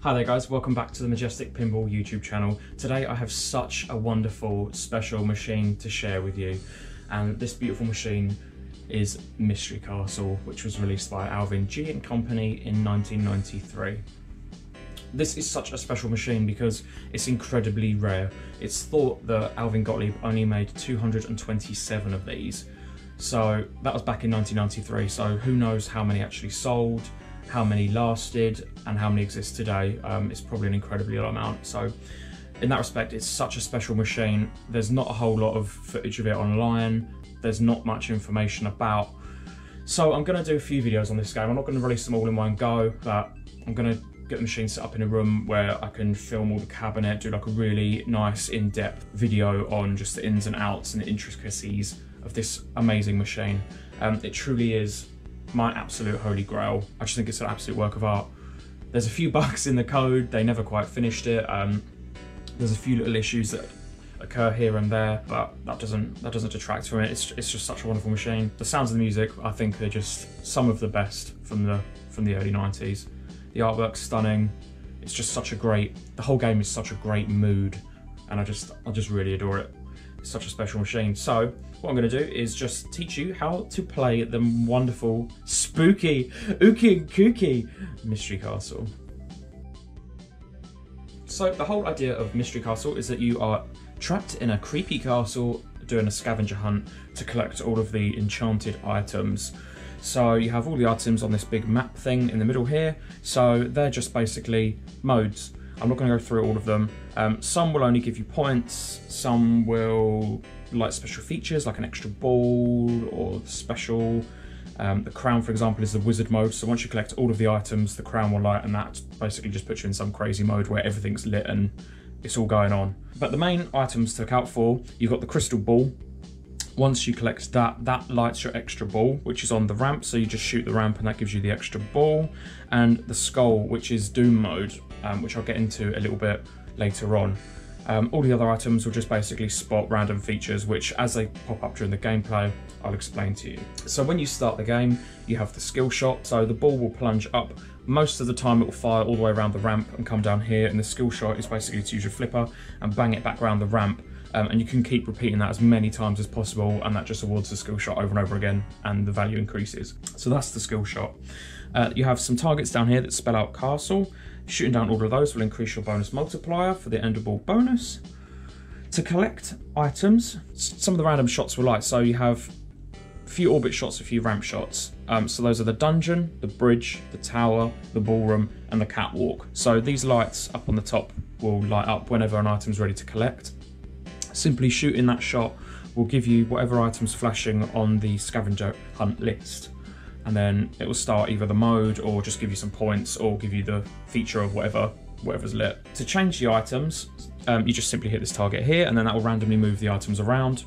Hi there guys, welcome back to the Majestic Pinball YouTube channel. Today I have such a wonderful special machine to share with you and this beautiful machine is Mystery Castle which was released by Alvin G and Company in 1993. This is such a special machine because it's incredibly rare. It's thought that Alvin Gottlieb only made 227 of these so that was back in 1993 so who knows how many actually sold how many lasted and how many exist today. Um, it's probably an incredibly low amount. So in that respect, it's such a special machine. There's not a whole lot of footage of it online. There's not much information about. So I'm gonna do a few videos on this game. I'm not gonna release them all in one go, but I'm gonna get the machine set up in a room where I can film all the cabinet, do like a really nice in-depth video on just the ins and outs and the intricacies of this amazing machine. Um, it truly is my absolute holy grail. I just think it's an absolute work of art. There's a few bugs in the code, they never quite finished it. Um, there's a few little issues that occur here and there, but that doesn't that doesn't detract from it. It's, it's just such a wonderful machine. The sounds of the music, I think, are just some of the best from the from the early 90s. The artwork's stunning. It's just such a great. The whole game is such a great mood, and I just I just really adore it. It's such a special machine. So what I'm going to do is just teach you how to play the wonderful, spooky, ookie and kooky Mystery Castle. So the whole idea of Mystery Castle is that you are trapped in a creepy castle doing a scavenger hunt to collect all of the enchanted items. So you have all the items on this big map thing in the middle here. So they're just basically modes. I'm not going to go through all of them. Um, some will only give you points, some will like special features like an extra ball or special. Um, the crown, for example, is the wizard mode. So once you collect all of the items, the crown will light and that basically just puts you in some crazy mode where everything's lit and it's all going on. But the main items to look out for, you've got the crystal ball. Once you collect that, that lights your extra ball, which is on the ramp. So you just shoot the ramp and that gives you the extra ball. And the skull, which is doom mode, um, which I'll get into a little bit later on. Um, all the other items will just basically spot random features, which as they pop up during the gameplay, I'll explain to you. So when you start the game, you have the skill shot. So the ball will plunge up. Most of the time it will fire all the way around the ramp and come down here. And the skill shot is basically to use your flipper and bang it back around the ramp. Um, and you can keep repeating that as many times as possible and that just awards the skill shot over and over again and the value increases. So that's the skill shot. Uh, you have some targets down here that spell out castle. Shooting down all of those will increase your bonus multiplier for the endable bonus. To collect items, some of the random shots will light. So you have a few orbit shots, a few ramp shots. Um, so those are the dungeon, the bridge, the tower, the ballroom, and the catwalk. So these lights up on the top will light up whenever an item's ready to collect. Simply shooting that shot will give you whatever items flashing on the scavenger hunt list and then it will start either the mode or just give you some points or give you the feature of whatever whatever's lit. To change the items, um, you just simply hit this target here and then that will randomly move the items around.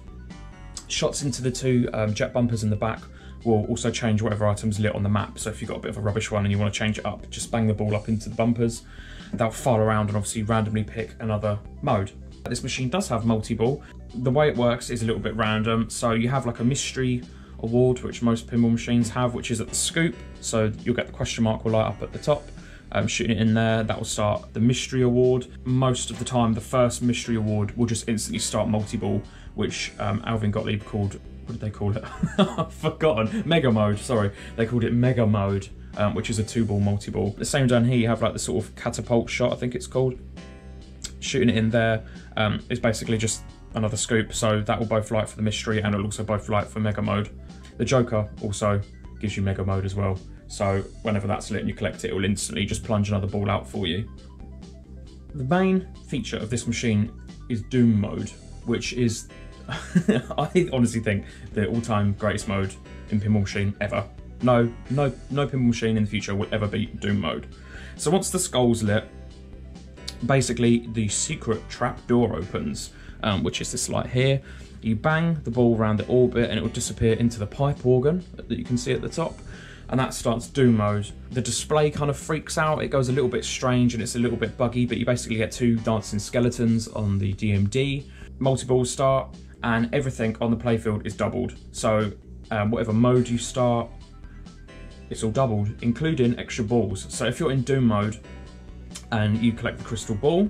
Shots into the two um, jet bumpers in the back will also change whatever items lit on the map. So if you've got a bit of a rubbish one and you want to change it up, just bang the ball up into the bumpers. They'll file around and obviously randomly pick another mode. This machine does have multi-ball. The way it works is a little bit random. So you have like a mystery award, which most pinball machines have, which is at the scoop. So you'll get the question mark will light up at the top. Um, shooting it in there, that will start the mystery award. Most of the time, the first mystery award will just instantly start multi-ball, which um, Alvin Gottlieb called, what did they call it? I've forgotten. Mega mode, sorry. They called it mega mode, um, which is a two-ball multi-ball. The same down here, you have like the sort of catapult shot, I think it's called. Shooting it in there um, is basically just another scoop, so that will both light for the mystery and it'll also both light for mega mode. The Joker also gives you Mega Mode as well. So whenever that's lit and you collect it, it will instantly just plunge another ball out for you. The main feature of this machine is Doom Mode, which is, I honestly think, the all-time greatest mode in Pinball Machine ever. No, no, no Pinball Machine in the future will ever beat Doom Mode. So once the skull's lit, basically the secret trap door opens, um, which is this light here. You bang the ball around the orbit and it will disappear into the pipe organ that you can see at the top and that starts Doom mode. The display kind of freaks out, it goes a little bit strange and it's a little bit buggy, but you basically get two dancing skeletons on the DMD. Multi-balls start and everything on the playfield is doubled. So um, whatever mode you start, it's all doubled, including extra balls. So if you're in Doom mode, and you collect the crystal ball.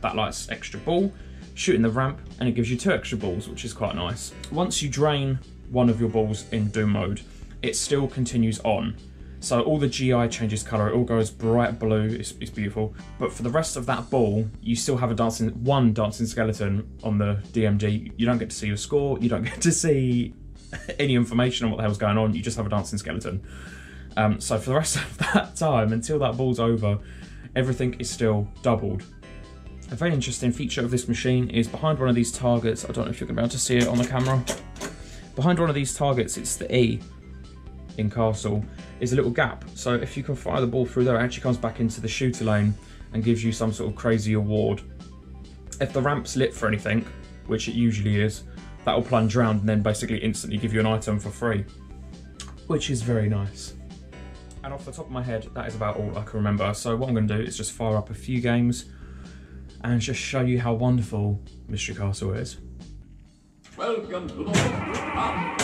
That lights extra ball. Shooting the ramp, and it gives you two extra balls, which is quite nice. Once you drain one of your balls in Doom mode, it still continues on. So all the GI changes colour, it all goes bright blue, it's, it's, beautiful. But for the rest of that ball, you still have a dancing one dancing skeleton on the DMD. You don't get to see your score, you don't get to see any information on what the hell's going on, you just have a dancing skeleton. Um, so for the rest of that time, until that ball's over, everything is still doubled. A very interesting feature of this machine is behind one of these targets, I don't know if you're going to be able to see it on the camera, behind one of these targets, it's the E in Castle, is a little gap. So if you can fire the ball through there, it actually comes back into the shooter lane and gives you some sort of crazy award. If the ramp's lit for anything, which it usually is, that'll plunge around and then basically instantly give you an item for free, which is very nice. And off the top of my head, that is about all I can remember. So what I'm going to do is just fire up a few games and just show you how wonderful Mystery Castle is. Welcome to the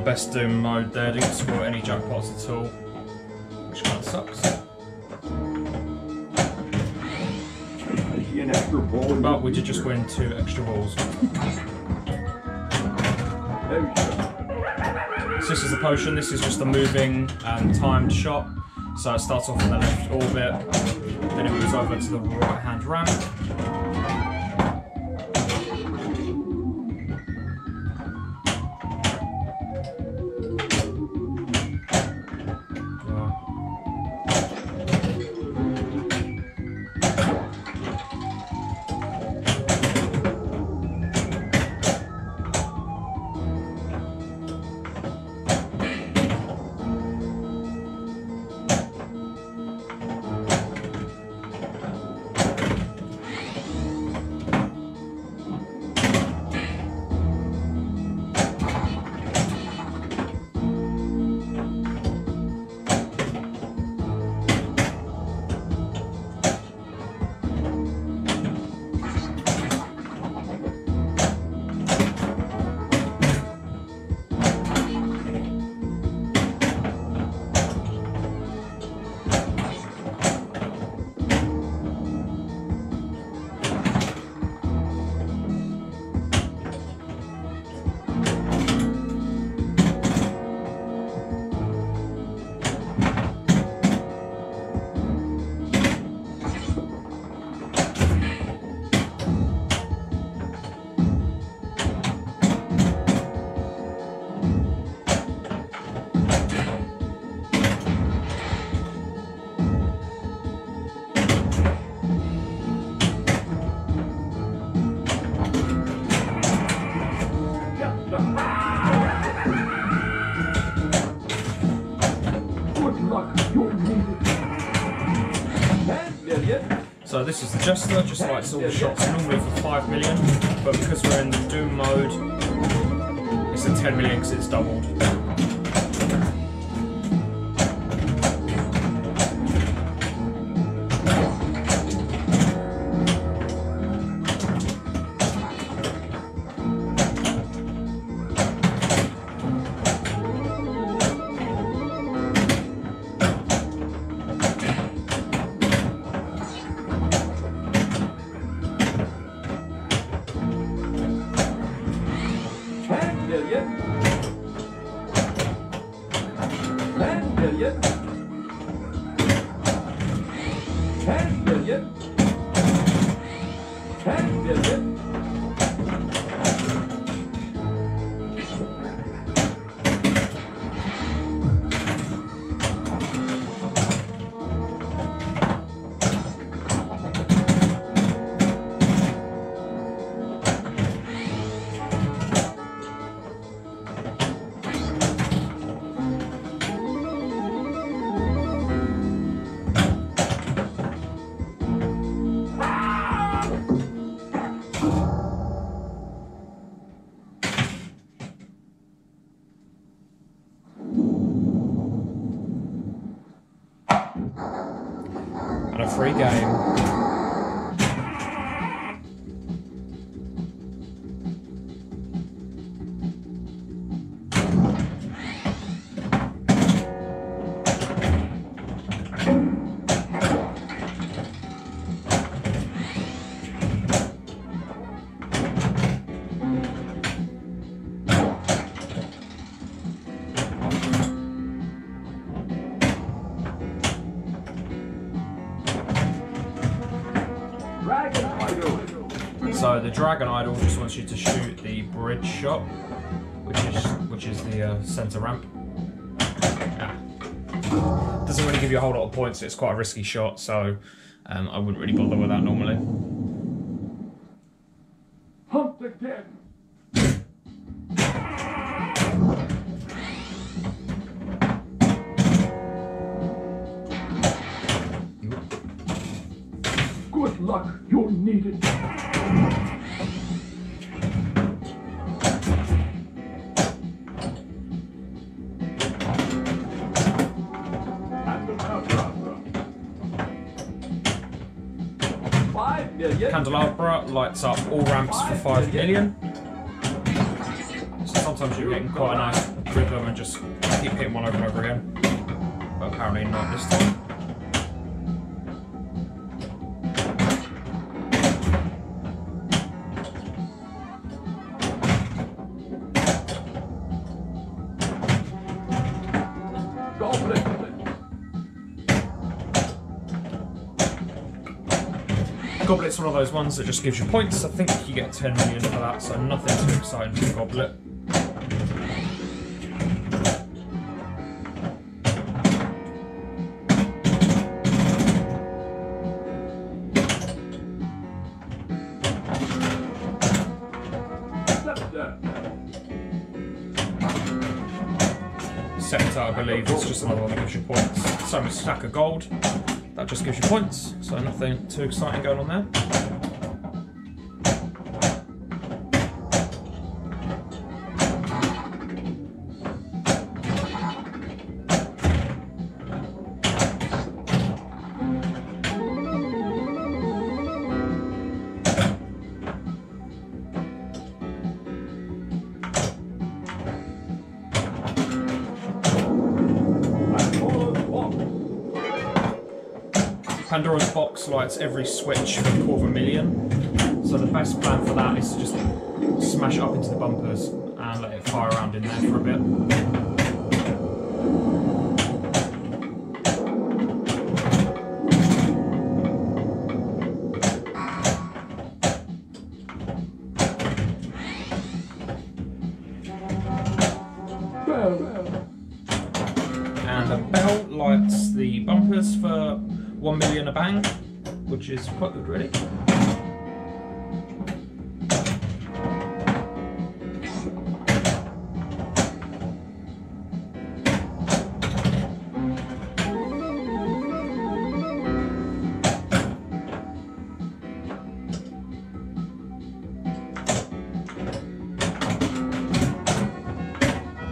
best Doom mode there, didn't score any jackpots at all, which kind of sucks. But we did just win two extra balls. so this is the potion, this is just a moving and timed shot. So it starts off in the left orbit, then it moves over to the right hand ramp, this is Jester, just like the shots normally for 5 million, but because we're in the Doom mode, it's a 10 million because it's doubled. So the dragon idol just wants you to shoot the bridge shot, which is which is the uh, center ramp. Doesn't really give you a whole lot of points. It's quite a risky shot, so um, I wouldn't really bother with that normally. Candelabra lights up all ramps for five million. So sometimes you're getting quite a nice rhythm and just keep hitting one over and over again. But apparently not this time. Goblet's one of those ones that just gives you points. I think you get 10 million for that, so nothing too exciting for Goblet. Scepter. I believe, is just another one that gives you points. Same as stack of gold, that just gives you points, so nothing too exciting going on there. Lights every switch for a quarter of a million. So the best plan for that is to just smash it up into the bumpers and let it fire around in there for a bit. And the bell lights the bumpers for one million a bang, which is quite good really.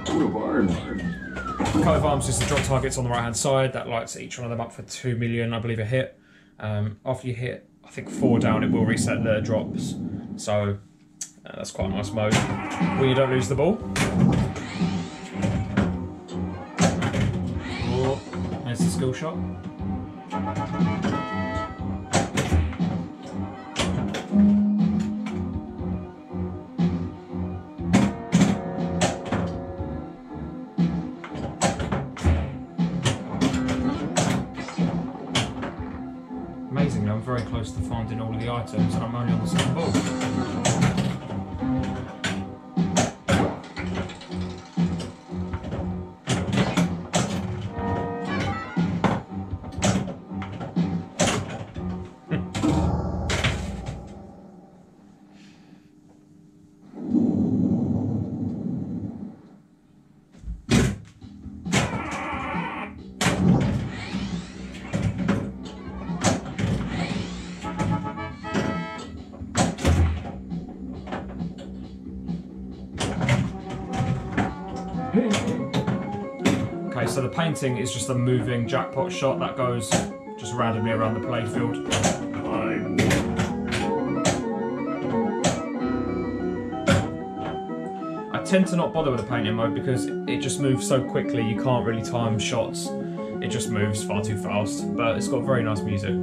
Coat of arms. Coat of arms is the drop targets on the right hand side. That lights each one of them up for two million, I believe, a hit. Um, after you hit, I think four down, it will reset the drops. So uh, that's quite a nice mode when you don't lose the ball. Oh, there's the skill shot. Close to finding all of the items and I'm only on the second ball. So the painting is just a moving jackpot shot that goes just randomly around the playfield. I tend to not bother with the painting mode because it just moves so quickly you can't really time shots. It just moves far too fast, but it's got very nice music.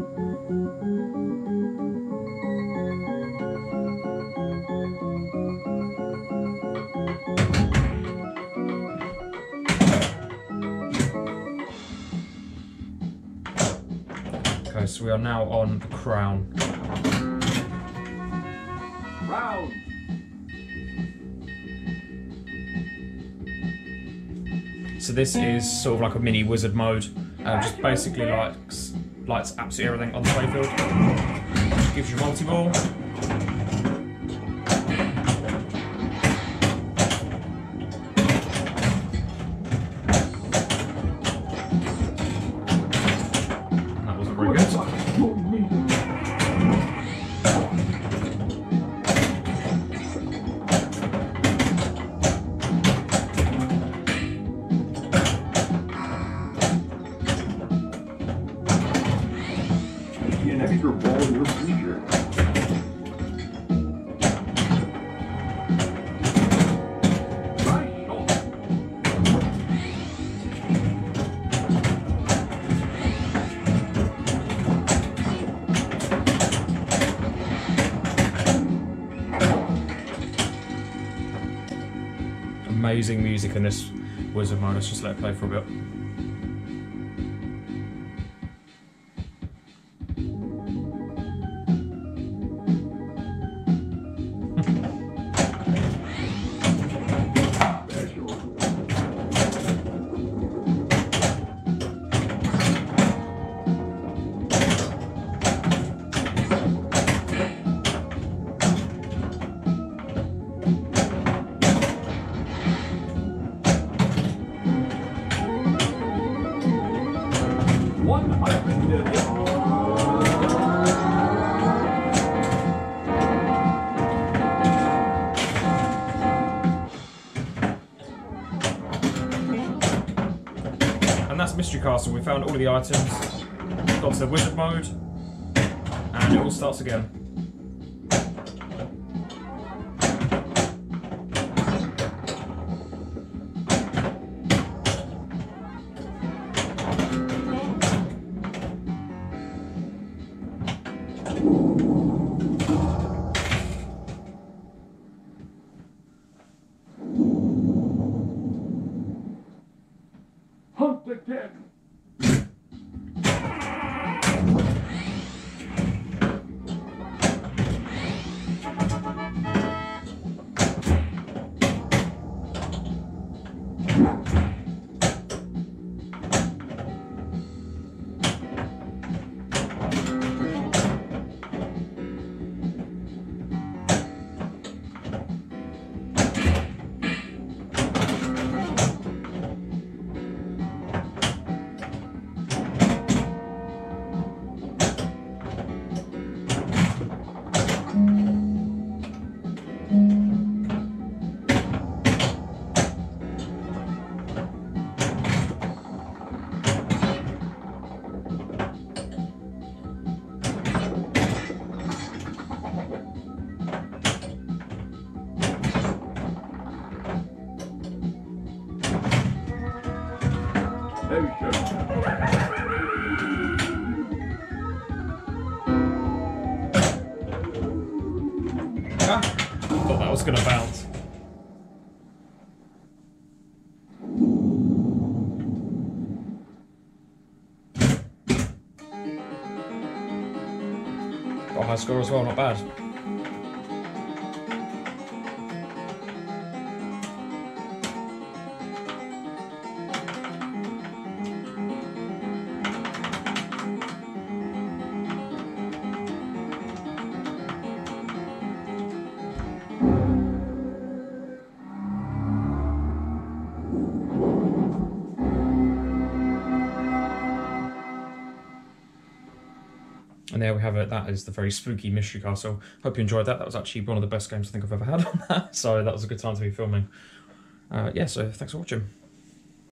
Okay, so we are now on the crown. Round. So this is sort of like a mini wizard mode, um, just basically likes lights absolutely everything on the playfield. Gives you multi Amazing music and this wizard mode. Let's just let it play for a bit. Mystery Castle. We found all of the items, got to the wizard mode, and it all starts again. Got high score as well, not bad. That is the very spooky Mystery Castle. Hope you enjoyed that. That was actually one of the best games I think I've ever had on that. So that was a good time to be filming. Uh, yeah, so thanks for watching.